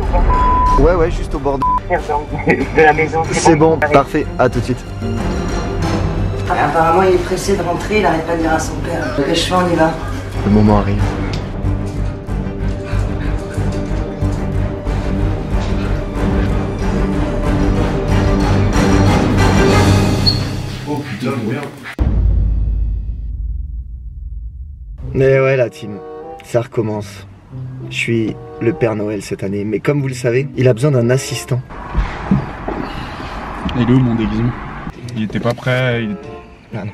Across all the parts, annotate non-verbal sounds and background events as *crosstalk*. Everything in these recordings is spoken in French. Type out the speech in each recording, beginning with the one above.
ou pas Ouais, ouais, juste au bord de... De la maison. C'est bon, parfait, à tout de suite. Apparemment, il est pressé de rentrer, il arrête pas de dire à son père. Dépêche-toi, on y va. Le moment arrive. Oh putain, merde. Mais ouais, la team, ça recommence. Je suis le Père Noël cette année, mais comme vous le savez, il a besoin d'un assistant. Il est où mon déguisement Il était pas prêt, il était- Ah non.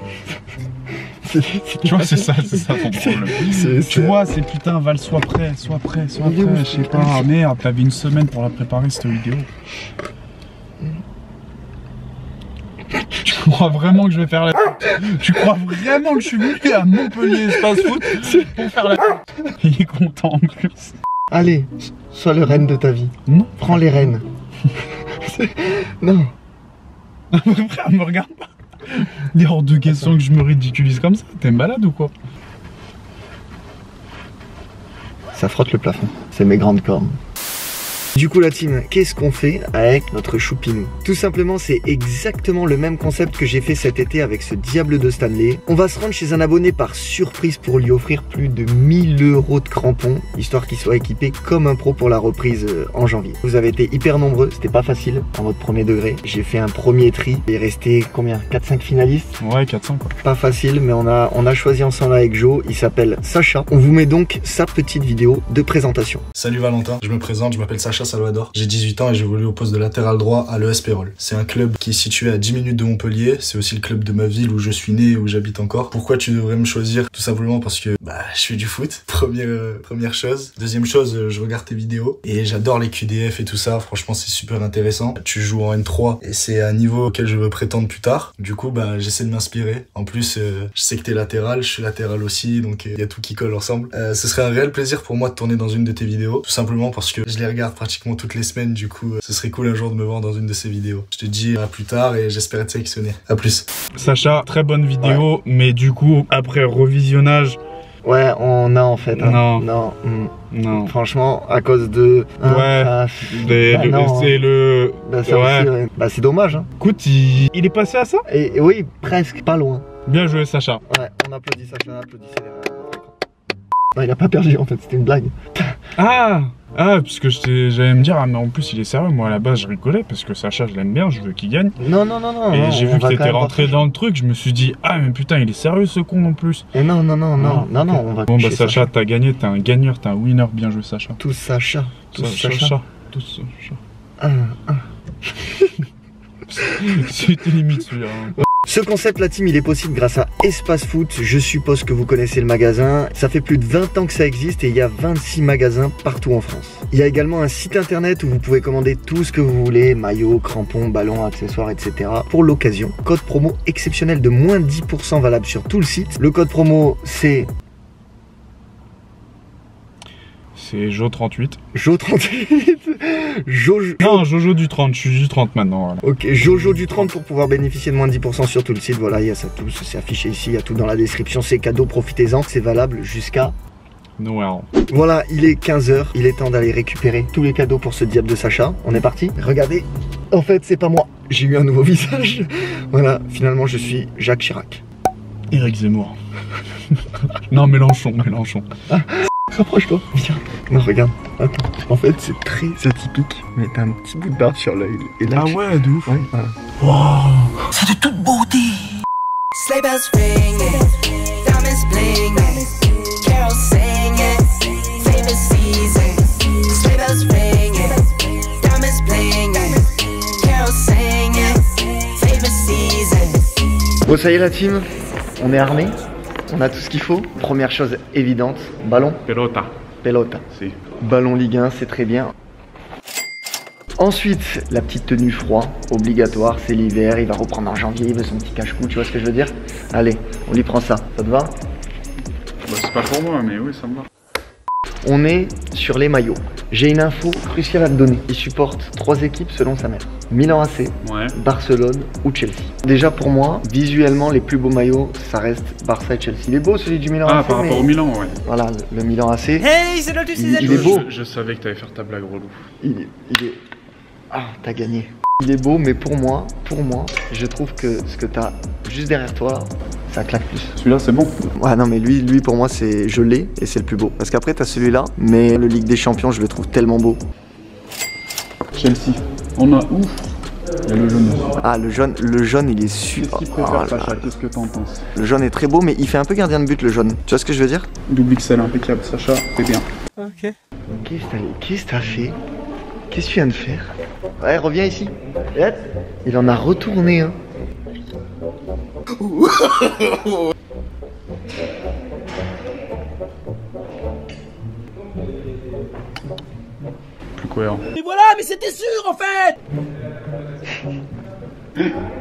*laughs* Tu vois, c'est ça, c'est ça ton problème. Tu vois, c'est putain, Val, sois prêt, sois prêt, sois prêt. Je sais pas, ah, merde, t'avais une semaine pour la préparer cette vidéo. Tu crois vraiment que je vais faire la Tu crois vraiment que je suis venu à Montpellier Espace Foot pour faire la Il est content en plus. Allez, sois le reine de ta vie. Non, Prends les rênes. *laughs* Non. frère, me regarde pas. Il est hors de question que je me ridiculise comme ça. T'es malade ou quoi? Ça frotte le plafond. C'est mes grandes cornes. Du coup la team, qu'est-ce qu'on fait avec notre choupinou? Tout simplement c'est exactement le même concept que j'ai fait cet été avec ce diable de Stanley. On va se rendre chez un abonné par surprise pour lui offrir plus de 1000 euros de crampons, histoire qu'il soit équipé comme un pro pour la reprise euh, en janvier. Vous avez été hyper nombreux, c'était pas facile en votre premier degré. J'ai fait un premier tri, il est resté combien? 4-5 finalistes? Ouais, 400 quoi. pas facile, mais on a, on a choisi ensemble avec Joe. Il s'appelle Sacha. On vous met donc sa petite vidéo de présentation. Salut Valentin, je me présente, je m'appelle Sacha Salvador, j'ai 18 ans et j'évolue au poste de latéral droit à l'ES Pérol. C'est un club qui est situé à 10 minutes de Montpellier, c'est aussi le club de ma ville où je suis né et où j'habite encore. Pourquoi tu devrais me choisir Tout simplement parce que bah, je fais du foot, *laughs* première, euh, première chose. Deuxième chose, euh, je regarde tes vidéos et j'adore les QDF et tout ça, franchement c'est super intéressant. Tu joues en N3 et c'est un niveau auquel je veux prétendre plus tard. Du coup, bah, j'essaie de m'inspirer. En plus, euh, je sais que t'es latéral, je suis latéral aussi, donc il y a tout qui colle ensemble. Ce serait un réel plaisir pour moi de tourner dans une de tes vidéos, tout simplement parce que je les regarde pratiquement toutes les semaines, du coup, euh, ce serait cool un jour de me voir dans une de ces vidéos. Je te dis à plus tard et j'espère être sélectionné. À plus. Sacha, très bonne vidéo, mais du coup, après revisionnage, Ouais, on a en fait. hein. Non. Non. hmm. non. Franchement, à cause de. hein, Ouais. ah, bah c'est le. Bah, ouais. Bah, c'est dommage. Hein. Écoute, il... il est passé à ça? Et, et oui, presque, pas loin. Bien joué, Sacha. Ouais, on applaudit Sacha, applaudissez les Non, il a pas perdu en fait, c'était une blague. Ah Ah, parce que j'allais me dire, ah, mais en plus, il est sérieux. Moi, à la base, je rigolais parce que Sacha, je l'aime bien, je veux qu'il gagne. Non, non, non, non. Et non, j'ai vu que t'étais rentré dans le truc, je me suis dit, ah, mais putain, il est sérieux ce con en plus. Et non, non, non, non, non, non, ok. on va Bon, bah, Sacha, t'as gagné, t'es un gagneur, t'es un winner. Bien joué, Sacha. Tout Sacha. Tout Sa- Sacha. Tout Sacha. Un, un. *laughs* C'était limite celui-là. Ce concept, la team, il est possible grâce à Espace Foot. Je suppose que vous connaissez le magasin. Ça fait plus de 20 ans que ça existe et il y a 26 magasins partout en France. Il y a également un site internet où vous pouvez commander tout ce que vous voulez, maillots, crampons, ballons, accessoires, etc. Pour l'occasion, code promo exceptionnel de moins 10% valable sur tout le site. Le code promo, c'est C'est Jo38. Jo38. Jojo. Non, Jojo du 30, je suis du 30 maintenant. Voilà. Ok, Jojo du 30 pour pouvoir bénéficier de moins de 10% sur tout le site. Voilà, il y a ça tout, c'est affiché ici, il y a tout dans la description, c'est cadeau, profitez-en. C'est valable jusqu'à Noël. Voilà, il est 15h, il est temps d'aller récupérer tous les cadeaux pour ce diable de Sacha. On est parti Regardez, en fait, c'est pas moi. J'ai eu un nouveau *laughs* visage. Voilà, finalement, je suis Jacques Chirac. Eric Zemmour. *laughs* non, Mélenchon, Mélenchon. Rapproche-toi, viens. Non, regarde. Attends. En fait, c'est très atypique, mais t'as un petit bout de barbe sur l'œil. Et là, Ah tu- ouais, de ouf. Ouais, voilà. C'est de toute beauté. Sleigh bells ringing, diamonds blinging, carols singing, favorite season. Sleigh bells ringing, diamonds blinging, carols singing, favorite season. Bon, ça y est, la team. On est armé. On a tout ce qu'il faut. Première chose évidente ballon, Pelota. pelota. Si. Ballon Ligue 1, c'est très bien. Ensuite, la petite tenue froid, obligatoire, c'est l'hiver, il va reprendre en janvier, il veut son petit cache-cou, tu vois ce que je veux dire? Allez, on lui prend ça, ça te va? Bah, c'est pas pour moi, mais oui, ça me va. On est sur les maillots. J'ai une info cruciale à te donner. Il supporte trois équipes selon sa mère. Milan AC, Ouais. Barcelone ou Chelsea. Déjà pour moi, visuellement, les plus beaux maillots, ça reste Barça et Chelsea. Il est beau celui du Milan Ah, AC, par mais rapport au Milan, ouais. voilà, le, le Milan AC, Hey, c'est il, il est beau. Je, je savais que t'allais faire ta blague relou. Il, est- il est... Ah, t'as gagné. Il est beau, mais pour moi, pour moi, je trouve que ce que t'as juste derrière toi, ça claque plus. Celui-là, c'est bon. Ouais, non, mais lui, lui pour moi, c'est je l'ai et c'est le plus beau. Parce qu'après, t'as celui-là, mais le Ligue des Champions, je le trouve tellement beau. Chelsea. On a ouf. Il y a le jaune. Ah, le jaune, le jaune, il est Qu'est-ce super. qu'il Oh préfère. Qu'est-ce que t'en penses Le jaune est très beau, mais il fait un peu gardien de but, le jaune. Tu vois ce que je veux dire? Double XL, impeccable. Sacha, c'est bien. Qu'est-ce t'as qu'est-ce que t'as fait? Qu'est-ce que tu viens de faire? Ouais, reviens ici. Il en a retourné un. Plus cohérent. Mais voilà, mais c'était sûr en fait *laughs*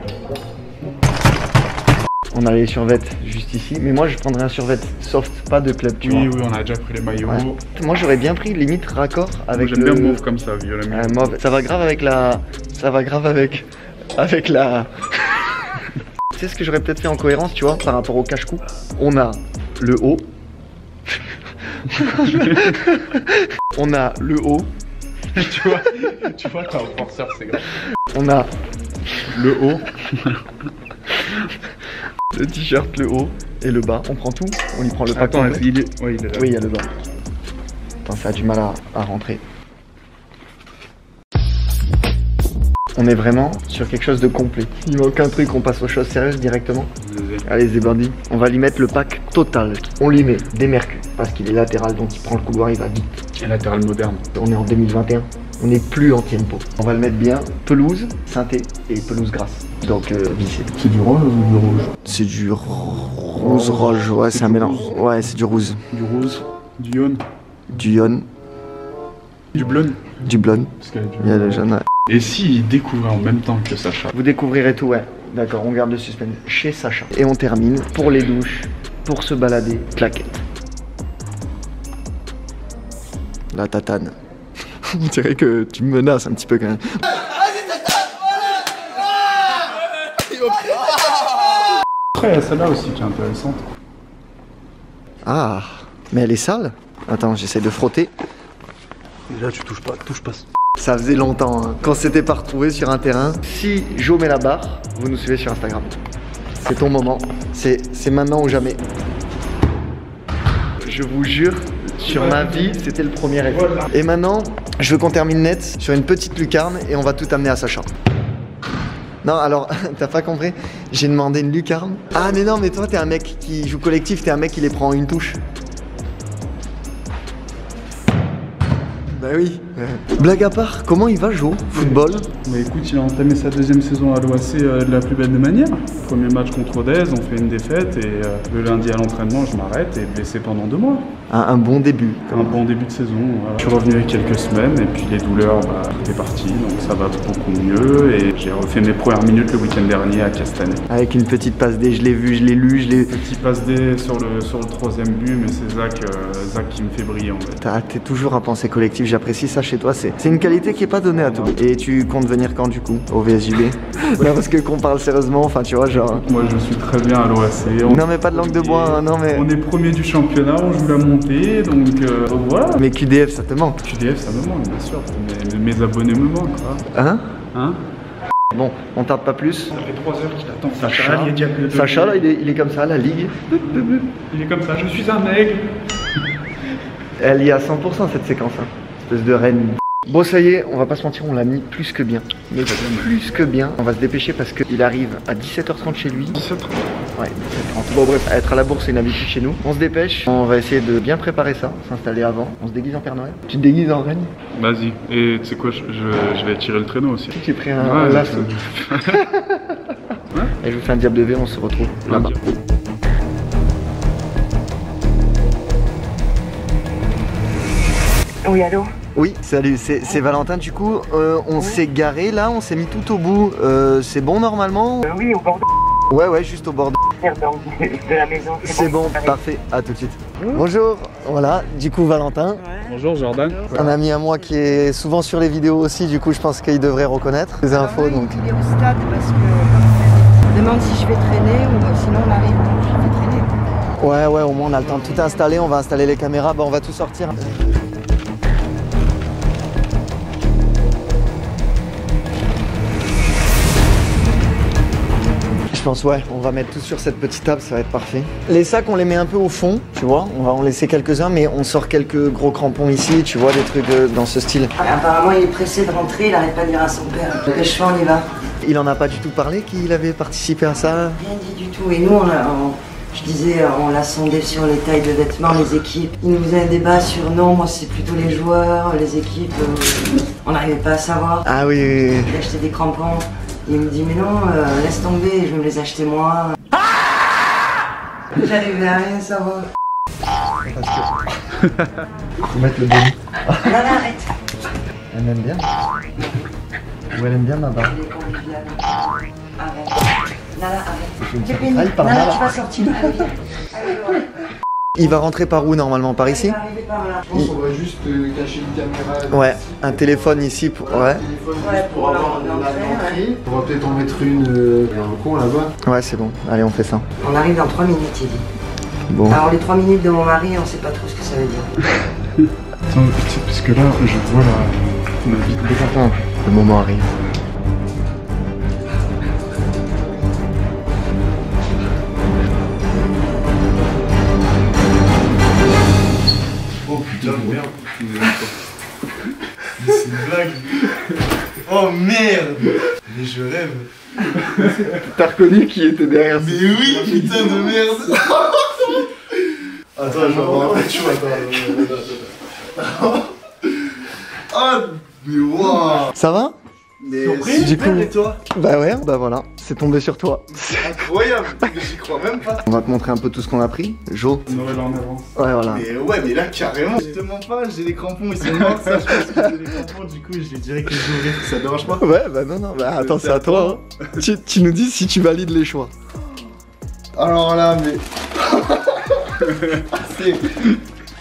On a les survêtes juste ici, mais moi je prendrais un survêt soft, pas de club, tu Oui, vois. oui, on a déjà pris les maillots. Ouais. Moi j'aurais bien pris limite raccord Moi, avec J'aime le bien mauve comme ça, violet. Euh, mauve. Ça va grave avec la. Ça va grave avec. Avec la. *laughs* tu sais ce que j'aurais peut-être fait en cohérence, tu vois, par rapport au cache-cou? On a le haut. *laughs* On a le haut. tu vois, tu vois, t'as un forceur, c'est grave. On a Le haut. *laughs* le t-shirt, le haut et le bas. On prend tout On y prend le pack Attends, complet il est. Ouais, il est là. Oui, il y a le bas. Attends, ça a du mal à, à rentrer. On est vraiment sur quelque chose de complet. Il manque un truc, on passe aux choses sérieuses directement. Allez Zébandi, on va lui mettre le pack total. On lui met des mercus, parce qu'il est latéral, donc il prend le couloir, il va vite. Et latéral moderne. On est en 2021, on n'est plus en tempo. On va le mettre bien, pelouse, synthé et pelouse grasse. Donc euh, vissé. C'est du rose ou du rouge? C'est du rose rouge, ouais, c'est un du mélange. Ouais, c'est du rose. Du rose. Du jaune. Du ion, Du bleu. du blonde, Parce qu'il y a du- il y a le jaune. ouais. Et s'il découvrait en même temps que Sacha? Vous découvrirez tout, ouais. D'accord, on garde le suspense chez Sacha. Et on termine pour les douches, pour se balader, claquette. La tatane. On dirait que tu me menaces un petit peu quand même. Après, celle-là aussi qui est intéressante. Ah, mais elle est sale. Attends, j'essaie de frotter. Déjà, tu touches pas, touche pas. Ça faisait longtemps hein, qu'on s'était pas retrouvé sur un terrain. Si Jo met la barre, vous nous suivez sur Instagram. C'est ton moment. C'est maintenant ou jamais. Je vous jure, sur ma vie, c'était le premier effet. Et maintenant, je veux qu'on termine net sur une petite lucarne et on va tout amener à Sacha. Non, alors, *laughs* t'as pas compris? J'ai demandé une lucarne. Ah, mais non, mais toi, t'es un mec qui joue collectif, t'es un mec qui les prend en une touche. Bah oui. Blague à part, comment il va, Jo Football? Mais écoute, il a entamé sa deuxième saison à l'OAC euh, de la plus belle des manières. Premier match contre Odez, on fait une défaite et euh, le lundi à l'entraînement, je m'arrête et blessé pendant deux mois. un, un bon début. Un bon début de saison. voilà. Je suis revenu avec quelques semaines et puis les douleurs, bah, tout est parti, donc ça va beaucoup mieux. Et j'ai refait mes premières minutes le week-end dernier à Castanet. Avec une petite passe D, je l'ai vu, je l'ai lu, je l'ai. Petit passe D sur le, sur le troisième but, mais c'est Zach, euh, Zach qui me fait briller en fait. T'es toujours à penser collectif, j'apprécie ça chez toi. C'est c'est une qualité qui est pas donnée à tout. Et tu comptes venir quand du coup Au VSJB *laughs* Non, parce que qu'on parle sérieusement, enfin tu vois, genre. Moi je suis très bien à l'OAC. On- Non, mais pas de langue de bois, hein, non, mais. On est premier du championnat, on joue la montée, donc euh, voilà. Mais QDF, ça te manque. QDF ça me manque bien sûr, mes, mes abonnés me manquent. quoi. Hein? Hein? Bon, on tarde pas plus. Ça fait 3 heures qu'il attend Sacha, il est déjà bleu. Sacha là, il est, il est comme ça, la ligue. Il est comme ça, je suis un aigle. Elle y est à 100% cette séquence, hein. Espèce de reine. Bon, ça y est, on va pas se mentir, on l'a mis plus que bien. Mais plus que bien. On va se dépêcher parce qu'il arrive à 17h30 chez lui. 17 Ouais, 17h30. Bon, bref, être à la bourse, c'est une habitude chez nous. On se dépêche. On va essayer de bien préparer ça, s'installer avant. On se déguise en Père Noël. Tu te déguises en reine? Vas-y, et tu sais quoi, je, je- je vais tirer le traîneau aussi. J'ai pris un, Ouais, un lasso. je- *laughs* Et je vous fais un diable de V, on se retrouve là-bas. Oui, allô Oui, salut, c'est c'est Valentin. Du coup, euh, on s'est garé là, on s'est mis tout au bout. Euh, c'est bon normalement Euh, oui, au bord de... Ouais, ouais, juste au bord. de- la maison. C'est bon, parfait, à tout de suite. Bonjour, voilà, du coup Valentin, Bonjour Jordan. un ami à moi qui est souvent sur les vidéos aussi, du coup je pense qu'il devrait reconnaître les infos donc. Il est au stade parce que comme on demande si je vais traîner ou sinon on arrive. donc Je vais traîner. Ouais ouais au moins on a le temps de tout installer, on va installer les caméras, bah on va tout sortir. Pense ouais, on va mettre tout sur cette petite table, ça va être parfait. Les sacs on les met un peu au fond, tu vois, on va en laisser quelques-uns mais on sort quelques gros crampons ici, tu vois, des trucs euh, dans ce style. Apparemment il est pressé de rentrer, il arrête pas de dire à son père. Dépêche on y va. Il en a pas du tout parlé qu'il avait participé à ça Rien dit du tout. Et nous, on a, on- je disais, on l'a sondé sur les tailles de vêtements, les équipes. Il nous faisait un débat sur non, moi c'est plutôt les joueurs, les équipes. euh, on n'arrivait pas à savoir. Ah oui, oui, oui. Il a acheté des crampons. Il me dit, mais non, euh, laisse tomber, je vais me les acheter moi. J'arrivais à rien savoir. Faut *laughs* mettre le bonnet. Là, là, arrête. Elle aime bien. Ou elle aime bien ma barre. Il est convivial. Arrête. Là, arrête. T'es faire pénible. là. tu vas sortir. Allez, viens. Allez, voilà. Il va rentrer par où normalement Par ici Il va arriver par là. Je pense qu'on va juste euh, cacher une caméra. Ouais, un téléphone ici pour. Ouais, Téléphone Ouais, juste pour pour avoir l'entrée. On va peut-être en mettre une euh, dans le coin là-bas. ouais, c'est bon. Allez, on fait ça. On arrive dans 3 minutes, il dit. Bon. Alors les 3 minutes de mon mari, on sait pas trop ce que ça veut dire. *laughs* Attends, parce que là, je vois la, la vie de Le moment arrive. Merde. Mais je rêve. *laughs* T'as reconnu qui était derrière Mais oui, putain de merde. *laughs* Attends, je vais avoir un chou, attends. Ah, mais waouh. Ça va? Mais Du super, coup- et toi Bah ouais, bah voilà. C'est tombé sur toi. Incroyable. Mais j'y crois même pas. On va te montrer un peu tout ce qu'on a pris. Jo. Noël en avance. Ouais, voilà. Mais ouais, mais là carrément, je te mens pas, j'ai les crampons, ils sont morts, ça je pense que j'ai les crampons, du coup je les dirais que je vais ça te dérange pas Ouais, bah non, non, bah attends, c'est à toi. hein. tu, tu nous dis si tu valides les choix. Alors là, mais. *laughs* c'est.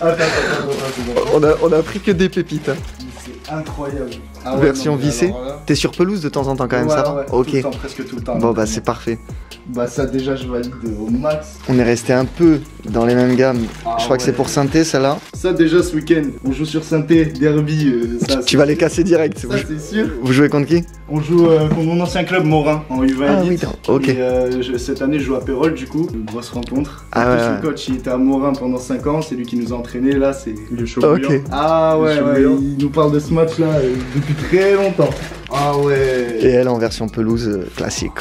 Attends, attends, attends, attends, c'est bon. On a, on a pris que des pépites. hein. C'est incroyable. Ah Version non, vissée. là- T'es sur pelouse de temps en temps quand même, Ouais, ça va ouais, Ok. Tout le temps, presque tout le temps. Bon bah c'est parfait. Bah ça déjà je valide au max. On est resté un peu dans les mêmes gammes. Ah Je crois que c'est pour synthé celle-là. Ça déjà ce week-end, on joue sur synthé, derby, euh, ça. Tu vas les casser direct. Ça c'est sûr. vous jouez contre qui? On joue euh, contre mon ancien club Morin en U20 Ah oui, ok. Et euh, je- cette année je joue à Pérol du coup, une grosse rencontre. Ah En plus, ouais, le coach il était à Morin pendant 5 ans, c'est lui qui nous a entraînés là, c'est. Est chaud Ok. Ah ouais, il nous parle de ce match là depuis très longtemps. Ah ouais. Et elle en version pelouse euh, classique.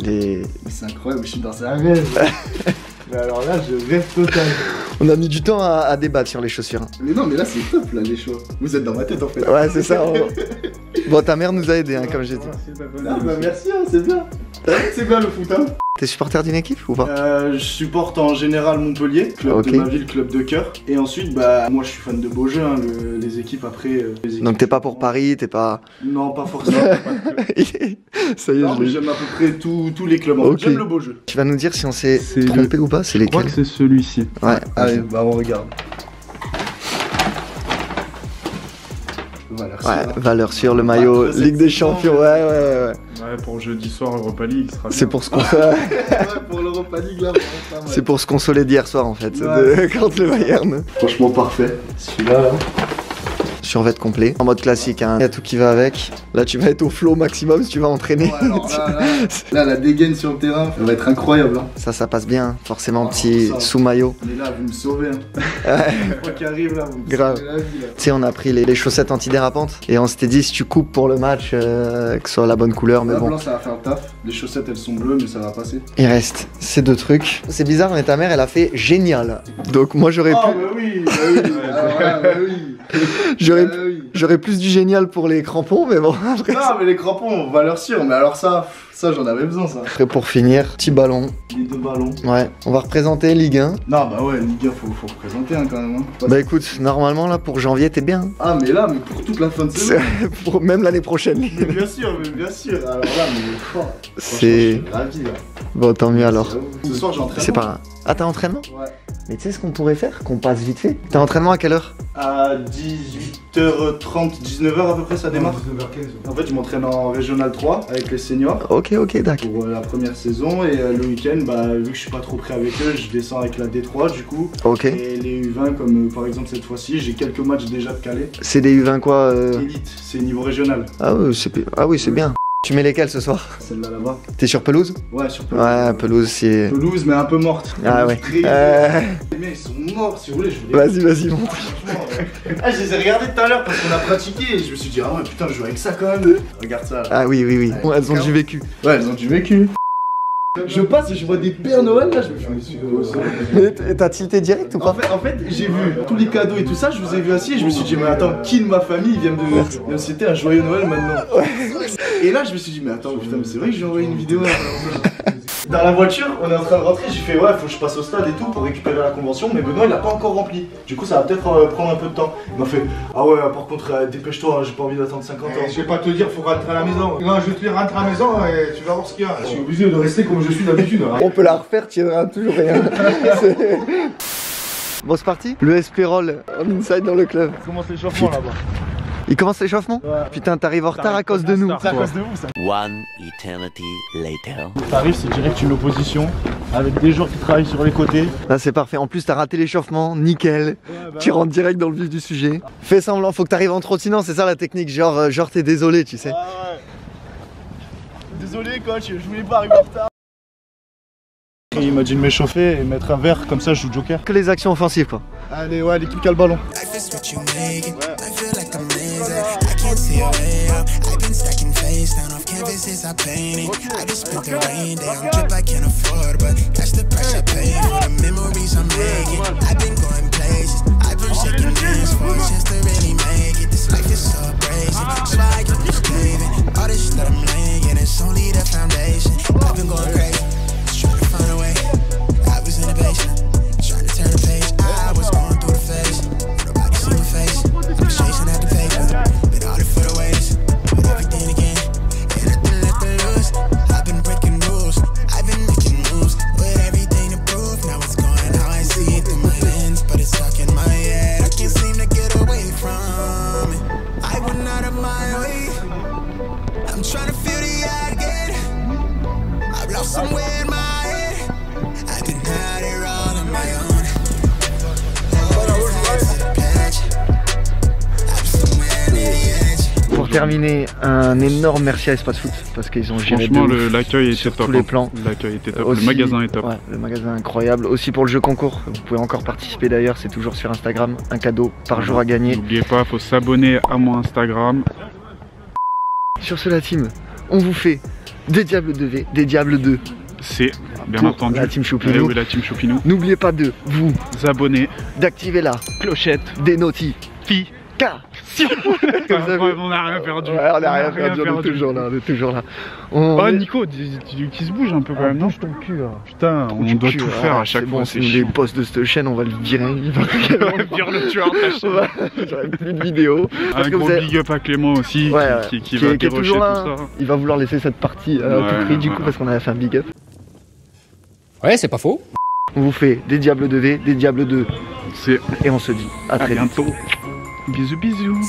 Les... Mais C'est incroyable, je suis dans un rêve. *laughs* mais alors là, je rêve total. On a mis du temps à, à débattre sur les chaussures. Mais non, mais là c'est top là les choix. Vous êtes dans ma tête en fait. Ouais, c'est ça. on- *laughs* Bon, ta mère nous a aidés, hein, comme j'ai dit. Ah bah merci, hein, c'est bien. C'est bien le foot hein. T'es supporter d'une équipe ou pas Euh, je supporte en général Montpellier, club de ma ville, club de cœur. Et ensuite, bah moi je suis fan de beaux jeux, hein, le- les équipes après. euh, les équipes Donc t'es pas pour Paris, t'es pas. Non, pas forcément. *laughs* ça y est, non, je j'aime à peu près tous tous les clubs. en fait. Ok. J'aime le beau jeu. Tu vas nous dire si on s'est C'est trompé ou pas C'est Je crois lesquels que c'est celui-ci. Ouais, Allez, bah on regarde. Voilà, Ouais, valeur sûre, le maillot, Ligue des Champions, mais- ouais, ouais, ouais. ouais. Ouais, pour jeudi soir Europa League, il sera C'est pour se consoler, *laughs* ouais, pour l'Europa League là, c'est pour se consoler d'hier soir en fait, Ouais. de- contre le Bayern. Franchement parfait. Celui-là là. Survêt complet, en mode classique, hein. y a tout qui va avec. Là, tu vas être au flow maximum si tu vas entraîner. Ouais, alors là, là, là, la dégaine sur le terrain, ça va être incroyable. Hein. Ça, ça passe bien, forcément, Ah, petit sous-maillot. Mais là, vous me sauvez. Hein. Ouais. Quoi qui arrive là, vous me Grave. sauvez la vie. Tu sais, on a pris les, les chaussettes antidérapantes et on s'était dit si tu coupes pour le match, euh, que ce soit la bonne couleur, mais bon. blanc, ça va faire le taf. Les chaussettes, elles sont bleues, mais ça va passer. Il reste ces deux trucs. C'est bizarre, mais ta mère, elle a fait génial. Donc moi, j'aurais Ah, pu. bah oui, bah oui. *laughs* alors là, bah oui. J'aurais Ah oui. j'aurais plus du génial pour les crampons, mais bon, *laughs* après. Non, mais les crampons, valeur sûre. Mais alors ça, ça j'en avais besoin, ça. Après, pour finir, petit ballon. Les deux ballons. Ouais, on va représenter Ligue 1. Non, bah ouais, Ligue 1, faut, faut représenter hein, quand même. hein. Bah écoute, normalement là pour janvier t'es bien. Ah, mais là, mais pour toute la fin de saison. *laughs* Pour- même l'année prochaine. Mais bien sûr, mais bien sûr. Alors là, mais fort. C'est ravi là. bon tant mieux alors. Ce soir, j'entraîne. C'est pas. Ah t'as entraînement? Ouais. Mais tu sais ce qu'on pourrait faire? Qu'on passe vite fait. T'as entraînement à quelle heure? À 18h30, 19h à peu près, ça démarre. En fait, je m'entraîne en Régional 3 avec les seniors Ok ok d'accord. pour euh, la première saison. Et euh, le week-end, bah, vu que je suis pas trop prêt avec eux, je descends avec la D3 du coup. Ok. Et les U20, comme euh, par exemple cette fois-ci, j'ai quelques matchs déjà de Calais. C'est des U20 quoi euh? Élite, c'est niveau régional. Ah oui c'est ah oui c'est bien. Tu mets lesquels ce soir Celle-là là-bas. T'es sur pelouse Ouais, sur pelouse. Ouais pelouse c'est. Pelouse, mais un peu morte. Ah ouais. Euh, Les mecs, ils sont morts, si vous voulez, je Vas-y vas-y montre. Ouais. Ah, je les ai regardés tout à l'heure parce qu'on a pratiqué et je me suis dit, ah ouais, putain, je joue avec ça quand même. Regarde ça là. Ah oui oui oui. Bon, elles ont du vécu. Ouais, elles ont du vécu. Je passe et je vois des Pères Noël là, je me fais mais T'as tilté direct ou En pas fait, en fait j'ai vu tous les cadeaux et tout ça, je vous ai vu assis et je me suis dit, mais attends, qui de ma famille vient de citer un joyeux Noël maintenant Et là, je me suis dit, mais attends, putain, mais c'est vrai que j'ai envoyé une vidéo là. Dans la voiture, on est en train de rentrer, j'ai fait, ouais, faut que je passe au stade et tout pour récupérer la convention, mais Benoît il l'a pas encore rempli. Du coup, ça va peut-être euh, prendre un peu de temps. Il m'a fait, ah ouais, par contre, euh, dépêche-toi, hein, j'ai pas envie d'attendre 50 ans. Eh, Je vais pas te dire faut rentrer à la maison. Non, je vais te dire rentre à la maison et tu vas voir ce qu'il y a. Je suis obligé de rester comme je suis d'habitude. hein. On peut la refaire, tu auras toujours rien. *laughs* C'est- bon c'est parti Le Espérol en inside dans le club. Commence l'échauffement là-bas? Il commence l'échauffement Putain t'arrives en retard à cause de nous. C'est à cause de vous ça. One eternity later. T'arrives, c'est direct une opposition avec des joueurs qui travaillent sur les côtés. Là c'est parfait. En plus t'as raté l'échauffement, nickel. Tu rentres direct dans le vif du sujet. Fais semblant, faut que t'arrives en trottinant, c'est ça la technique. Genre, euh, genre t'es désolé, tu sais. Ah ouais. Désolé coach, je voulais pas arriver en retard. Il m'a dit de m'échauffer et mettre un verre, comme ça je joue Joker. Que les actions offensives quoi. Allez, ouais, l'équipe qui a le ballon. I can't see a way out. I've been stacking face down off canvases I painted. I just spent the rain day on trip I can't afford, but that's the price I pay for the memories I'm making. I've been going places. I've been shaking hands for a chance to really make it. This life is so crazy. So I keep just craving. All this shit that I'm laying, and it's only the foundation. I've been going crazy. Just trying to find a way. I was in the basement. Terminer, un énorme merci à Espace Foot parce qu'ils ont géré Franchement, l'accueil était top. tous les hein. plans. L'accueil était top. Aussi- Le magasin est top. Ouais, le magasin est incroyable. Aussi pour le jeu concours, vous pouvez encore participer d'ailleurs, c'est toujours sur Instagram, un cadeau par jour à gagner. N'oubliez pas, faut s'abonner à mon Instagram. Sur ce la team, on vous fait des Diables 2V, des Diables 2 C'est bien pour entendu. la team Eh Choupinou. oui, la team Choupinou. N'oubliez pas de vous Abonnez. d'activer la Clochette. des notifications. *laughs* Comme ça, vous- on n'a rien perdu. Ouais, on n'a rien perdu, on est toujours là, on est toujours là. On Oh Nico, qui se bouge un peu quand même, non bouge ton cul là. Putain, on doit cul, tout ah, faire à chaque fois, bon, les boss de cette chaîne, on va le virer. Il va *laughs* Vire le tueur de chaîne. J'aurai plus de vidéos. Un gros big up à Clément aussi, Ouais, qui, qui, qui qui va est- qui est dérocher toujours tout là. ça. Il va vouloir laisser cette partie euh, à Ouais, tout prix du coup parce qu'on avait fait un big up. Ouais, c'est pas faux. On vous fait des Diables 2V, des Diables 2 C'est et on se dit à à très vite. Bisous bisous.